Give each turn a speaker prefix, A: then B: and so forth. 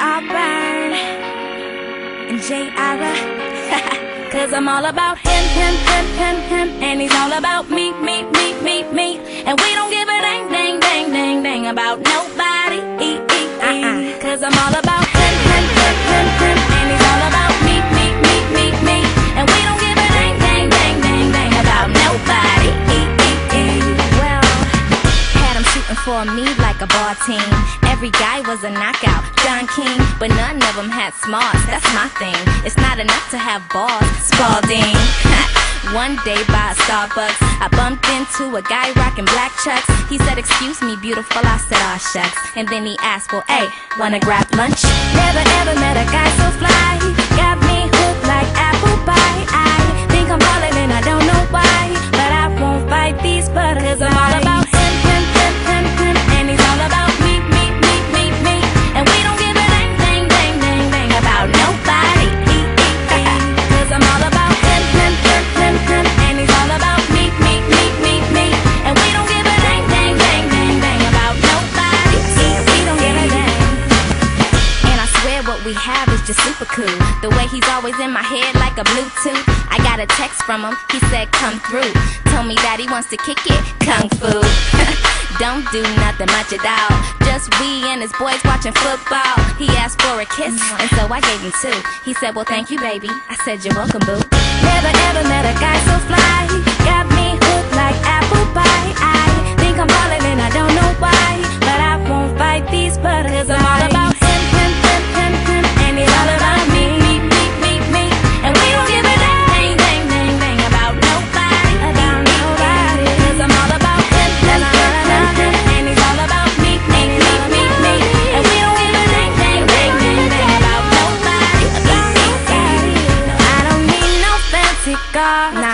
A: Auburn and J. Ira. Cause I'm all about him, him, him, him, him. And he's all about me, me, me, me, me. And we don't give a dang, dang, dang, dang, dang about nobody. Uh-uh. Cause I'm all about him, him, him, him, him. And he's all about me, me, me, me, me. And we don't give a dang, dang, dang, dang, dang about nobody. Well, had him shooting for me like a ball team. Every guy was a knockout, Don King, but none of them had smarts. That's my thing. It's not enough to have balls, Spalding. One day by Starbucks, I bumped into a guy rocking black chucks. He said, Excuse me, beautiful. I said, Aw, shucks. And then he asked, Well, hey, wanna grab lunch? Never ever met a guy we have is just super cool. The way he's always in my head like a Bluetooth. I got a text from him, he said come through. Told me that he wants to kick it, kung fu. Don't do nothing much at all. Just we and his boys watching football. He asked for a kiss, and so I gave him two. He said, Well, thank you, baby. I said, You're welcome, boo. Never ever met a guy so fly. Got stop.